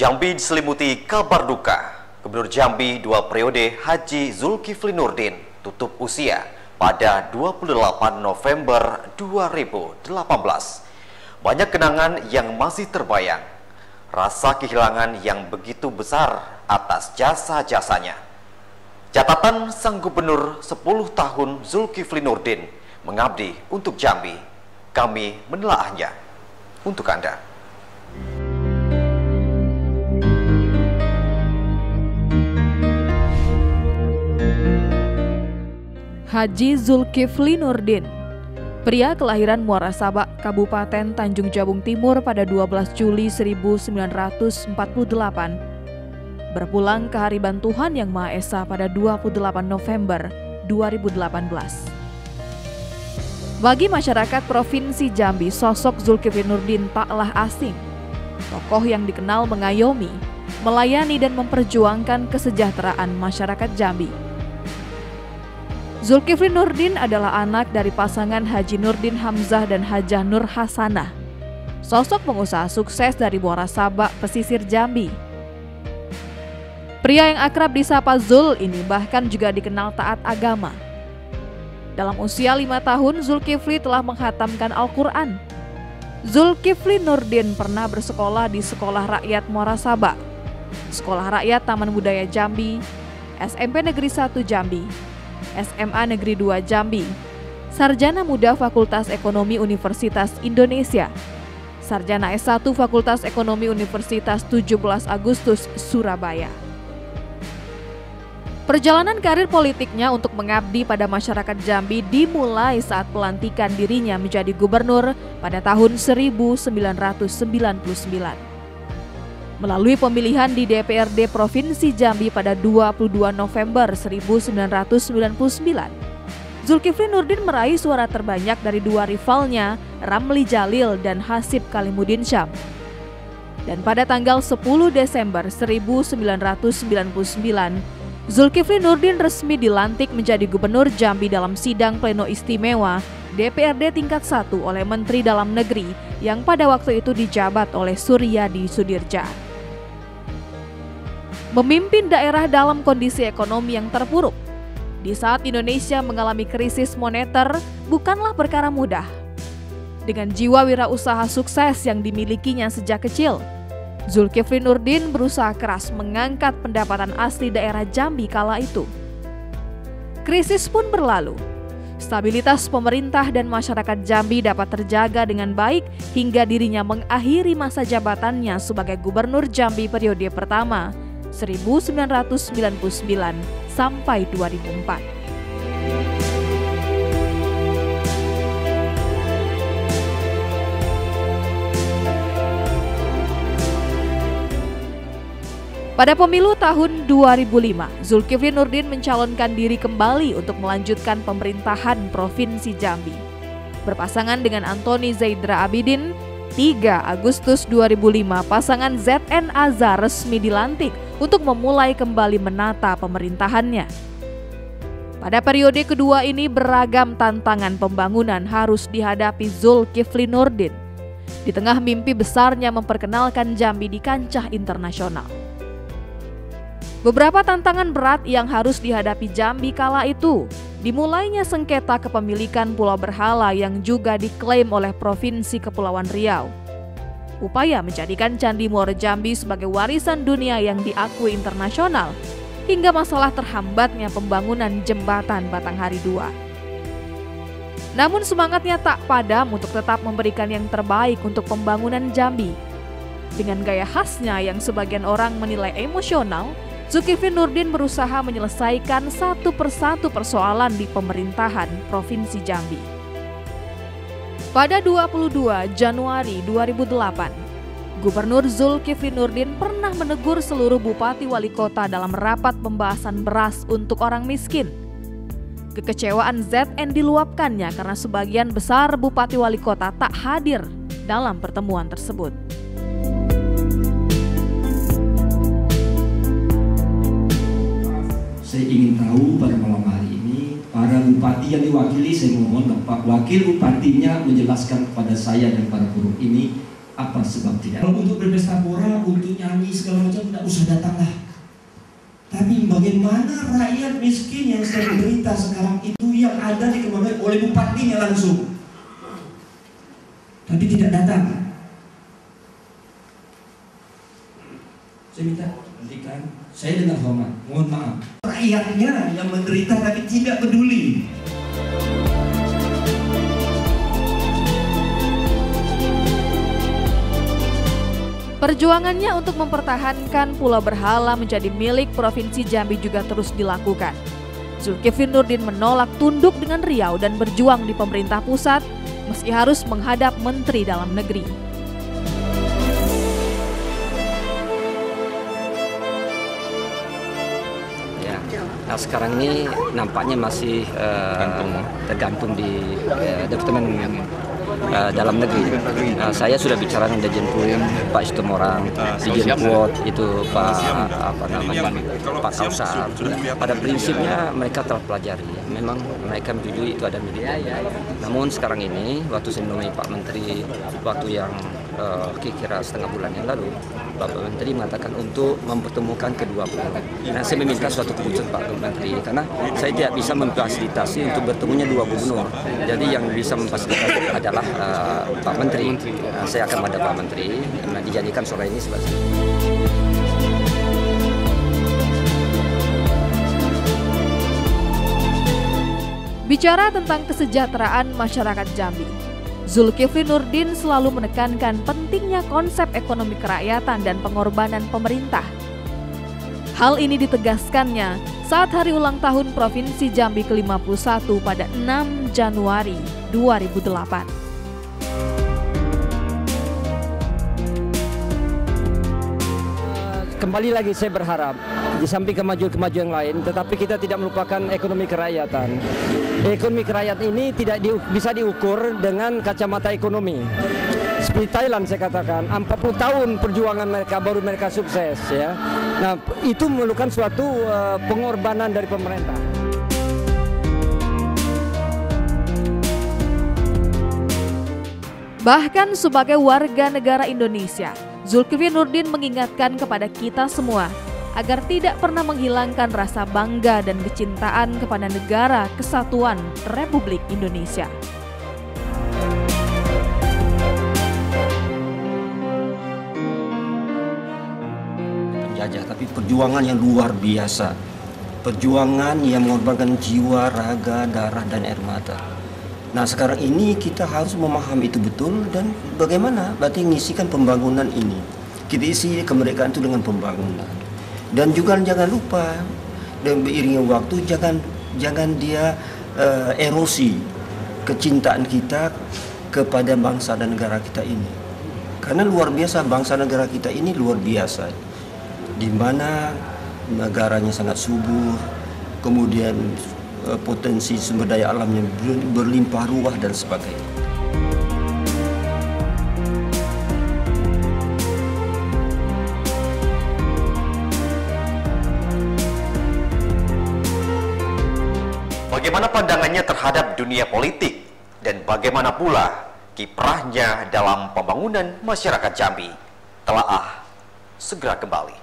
Jambi diselimuti kabar duka. Gubernur Jambi dua periode Haji Zulkifli Nurdin tutup usia pada 28 November 2018. Banyak kenangan yang masih terbayang. Rasa kehilangan yang begitu besar atas jasa-jasanya. Catatan sang gubernur 10 tahun Zulkifli Nurdin mengabdi untuk Jambi. Kami menelaahnya untuk Anda. Haji Zulkifli Nurdin Pria kelahiran Muara Sabak, Kabupaten Tanjung Jabung Timur pada 12 Juli 1948 berpulang ke hari bantuhan Yang Maha Esa pada 28 November 2018. Bagi masyarakat Provinsi Jambi, sosok Zulkifli Nurdin taklah asing. Tokoh yang dikenal mengayomi, melayani dan memperjuangkan kesejahteraan masyarakat Jambi. Zulkifli Nurdin adalah anak dari pasangan Haji Nurdin Hamzah dan Hajah Nur Hasanah. Sosok pengusaha sukses dari Muara Sabak, pesisir Jambi. Pria yang akrab disapa Zul ini bahkan juga dikenal taat agama. Dalam usia lima tahun, Zulkifli telah menghatamkan Al-Quran. Zulkifli Nurdin pernah bersekolah di Sekolah Rakyat Muara Sabak, Sekolah Rakyat Taman Budaya Jambi, SMP Negeri 1 Jambi, SMA Negeri 2 Jambi, Sarjana Muda Fakultas Ekonomi Universitas Indonesia, Sarjana S1 Fakultas Ekonomi Universitas 17 Agustus Surabaya. Perjalanan karir politiknya untuk mengabdi pada masyarakat Jambi dimulai saat pelantikan dirinya menjadi gubernur pada tahun 1999 melalui pemilihan di DPRD Provinsi Jambi pada 22 November 1999. Zulkifli Nurdin meraih suara terbanyak dari dua rivalnya, Ramli Jalil dan Hasib Kalimudin Syam. Dan pada tanggal 10 Desember 1999, Zulkifli Nurdin resmi dilantik menjadi Gubernur Jambi dalam sidang pleno istimewa DPRD tingkat 1 oleh Menteri Dalam Negeri yang pada waktu itu dijabat oleh Suryadi Sudirja memimpin daerah dalam kondisi ekonomi yang terpuruk. Di saat Indonesia mengalami krisis moneter, bukanlah perkara mudah. Dengan jiwa wirausaha sukses yang dimilikinya sejak kecil, Zulkifli Nurdin berusaha keras mengangkat pendapatan asli daerah Jambi kala itu. Krisis pun berlalu. Stabilitas pemerintah dan masyarakat Jambi dapat terjaga dengan baik hingga dirinya mengakhiri masa jabatannya sebagai gubernur Jambi periode pertama 1999 sampai 2004. Pada pemilu tahun 2005, Zulkifli Nurdin mencalonkan diri kembali untuk melanjutkan pemerintahan Provinsi Jambi. Berpasangan dengan Antoni Zaidra Abidin, 3 Agustus 2005 pasangan ZN Azhar resmi dilantik untuk memulai kembali menata pemerintahannya. Pada periode kedua ini beragam tantangan pembangunan harus dihadapi Zulkifli Nurdin di tengah mimpi besarnya memperkenalkan Jambi di kancah internasional. Beberapa tantangan berat yang harus dihadapi Jambi kala itu dimulainya sengketa kepemilikan Pulau Berhala yang juga diklaim oleh Provinsi Kepulauan Riau upaya menjadikan Candi Muara Jambi sebagai warisan dunia yang diakui internasional, hingga masalah terhambatnya pembangunan jembatan Batanghari II. Namun semangatnya tak padam untuk tetap memberikan yang terbaik untuk pembangunan Jambi. Dengan gaya khasnya yang sebagian orang menilai emosional, Zulkifli Nurdin berusaha menyelesaikan satu persatu persoalan di pemerintahan Provinsi Jambi. Pada 22 Januari 2008, Gubernur Zulkifli Nurdin pernah menegur seluruh bupati wali kota dalam rapat pembahasan beras untuk orang miskin. Kekecewaan ZN diluapkannya karena sebagian besar bupati wali kota tak hadir dalam pertemuan tersebut. Saya ingin tahu pada malam para bupati yang diwakili saya mohon Pak Wakil Bupatinya menjelaskan kepada saya dan para buruh ini Apa sebab tidak? Kalau untuk berpesta pora, untuk nyanyi segala macam, tidak usah datanglah. Tapi bagaimana rakyat miskin yang sedang berita sekarang itu yang ada dikembangkan oleh bupatinya langsung. Tapi tidak datang. Saya minta hentikan. Saya dengan hormat, mohon maaf. Rakyatnya yang menderita tapi tidak peduli. Perjuangannya untuk mempertahankan Pulau Berhala menjadi milik Provinsi Jambi juga terus dilakukan. Zulkifli Nurdin menolak tunduk dengan Riau dan berjuang di pemerintah pusat meski harus menghadap Menteri Dalam Negeri. Nah sekarang ini nampaknya masih uh, tergantung di uh, Departemen uh, Dalam Negeri. Nah, saya sudah bicara dengan Dirjen PUM, Pak Sitomorang, Dirjen Kuot, itu Pak apa namanya Pak Kausar. Pada prinsipnya mereka telah pelajari. Memang mereka menyetujui itu ada milik. Namun sekarang ini, waktu saya menemui Pak Menteri, waktu yang uh, kira-kira setengah bulan yang lalu, Bapak Menteri mengatakan untuk mempertemukan kedua pulau. Nah, saya meminta suatu keputusan Pak Menteri karena saya tidak bisa memfasilitasi untuk bertemunya dua gubernur. Jadi yang bisa memfasilitasi adalah uh, Pak Menteri. Nah, saya akan menghadap Pak Menteri. Nah, dijadikan sore ini sebagai Bicara tentang kesejahteraan masyarakat Jambi, Zulkifli Nurdin selalu menekankan pentingnya konsep ekonomi kerakyatan dan pengorbanan pemerintah. Hal ini ditegaskannya saat hari ulang tahun Provinsi Jambi ke-51 pada 6 Januari 2008. kembali lagi saya berharap di samping kemajuan-kemajuan lain, tetapi kita tidak melupakan ekonomi kerakyatan. Ekonomi kerakyatan ini tidak di, bisa diukur dengan kacamata ekonomi. Seperti Thailand saya katakan, 40 tahun perjuangan mereka baru mereka sukses ya. Nah, itu memerlukan suatu uh, pengorbanan dari pemerintah. Bahkan sebagai warga negara Indonesia, Zulkifli Nurdin mengingatkan kepada kita semua agar tidak pernah menghilangkan rasa bangga dan kecintaan kepada negara kesatuan Republik Indonesia. Penjajah, tapi perjuangan yang luar biasa. Perjuangan yang mengorbankan jiwa, raga, darah, dan air mata. Nah sekarang ini kita harus memahami itu betul dan bagaimana berarti mengisikan pembangunan ini. Kita isi kemerdekaan itu dengan pembangunan. Dan juga jangan lupa dan beriringi waktu jangan jangan dia uh, erosi kecintaan kita kepada bangsa dan negara kita ini. Karena luar biasa bangsa negara kita ini luar biasa. Di mana negaranya sangat subur, kemudian Eh, potensi sumber daya alamnya berlimpah ruah dan sebagainya. Bagaimana pandangannya terhadap dunia politik dan bagaimana pula kiprahnya dalam pembangunan masyarakat Jambi? Telah segera kembali.